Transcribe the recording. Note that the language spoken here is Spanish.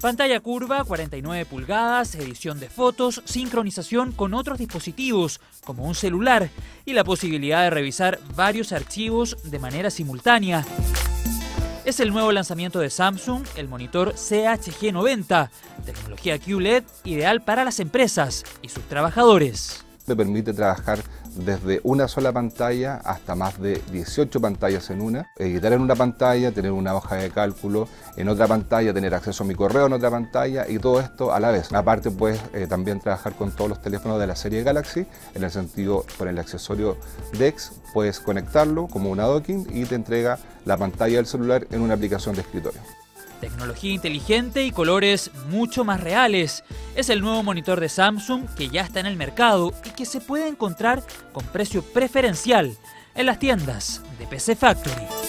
Pantalla curva, 49 pulgadas, edición de fotos, sincronización con otros dispositivos, como un celular, y la posibilidad de revisar varios archivos de manera simultánea. Es el nuevo lanzamiento de Samsung, el monitor CHG90, tecnología QLED ideal para las empresas y sus trabajadores. Me permite trabajar desde una sola pantalla hasta más de 18 pantallas en una, editar en una pantalla, tener una hoja de cálculo en otra pantalla, tener acceso a mi correo en otra pantalla y todo esto a la vez. Aparte puedes eh, también trabajar con todos los teléfonos de la serie Galaxy, en el sentido con el accesorio DeX puedes conectarlo como una docking y te entrega la pantalla del celular en una aplicación de escritorio. Tecnología inteligente y colores mucho más reales. Es el nuevo monitor de Samsung que ya está en el mercado y que se puede encontrar con precio preferencial en las tiendas de PC Factory.